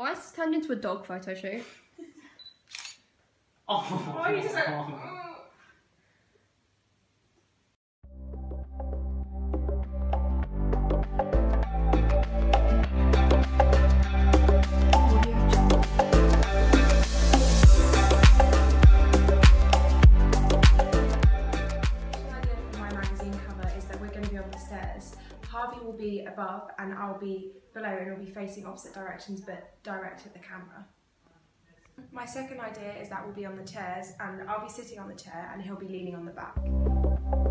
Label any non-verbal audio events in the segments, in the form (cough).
Why is this turned into a dog photo shoot? (laughs) Oh, Why are you just like, (laughs) oh above and I'll be below and we'll be facing opposite directions but direct at the camera. My second idea is that we'll be on the chairs and I'll be sitting on the chair and he'll be leaning on the back.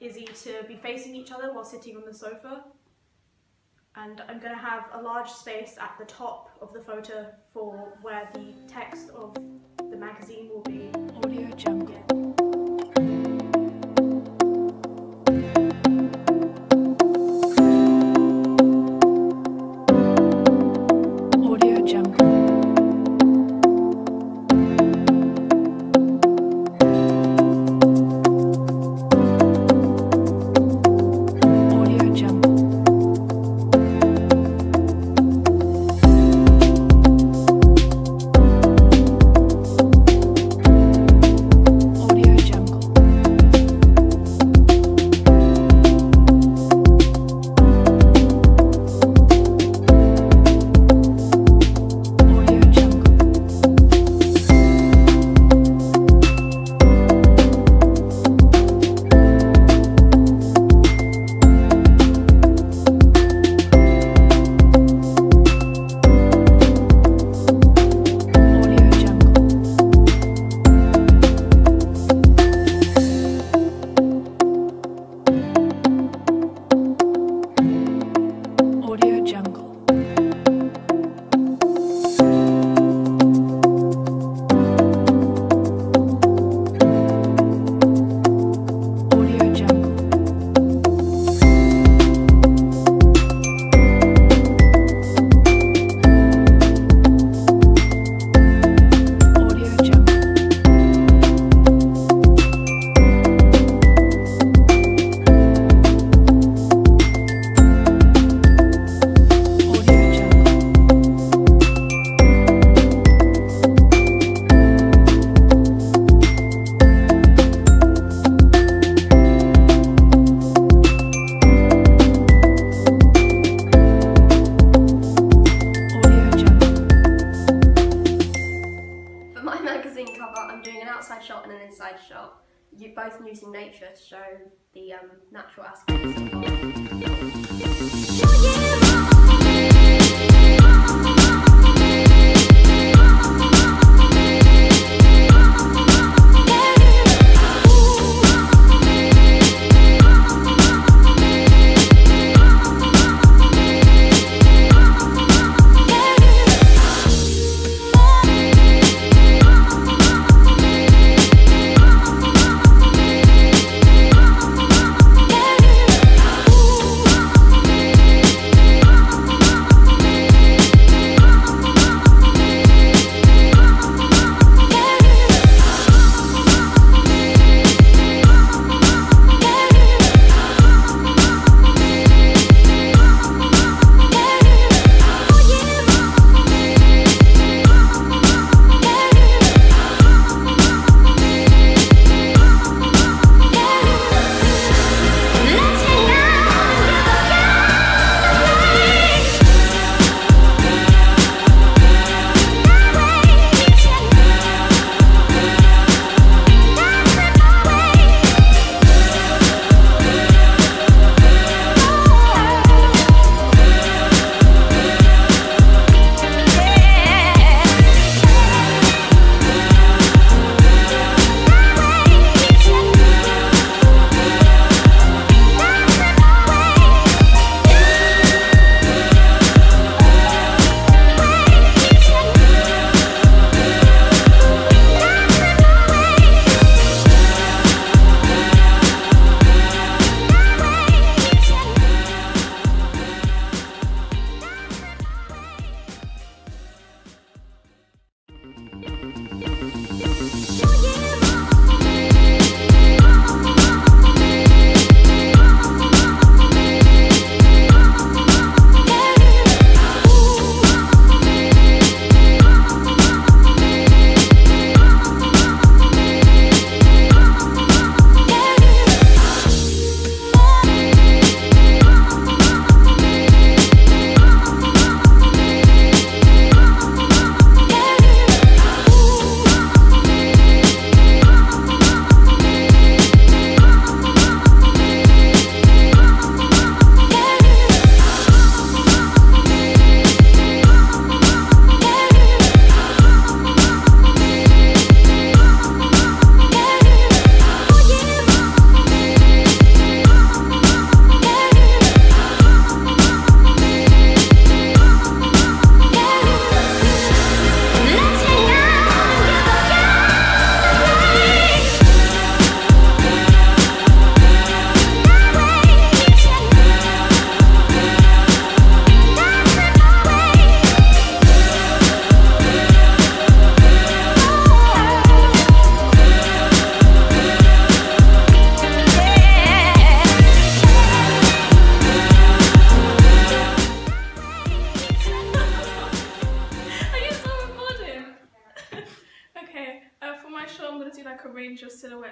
Izzy to be facing each other while sitting on the sofa. And I'm going to have a large space at the top of the photo for where the text of the magazine will be. Audio Jungle. outside shot and an inside shot, you're both using nature to show the um, natural aspects.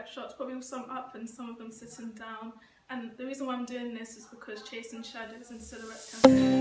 Shots, probably some up and some of them sitting down. And the reason why I'm doing this is because chasing shadows and silhouettes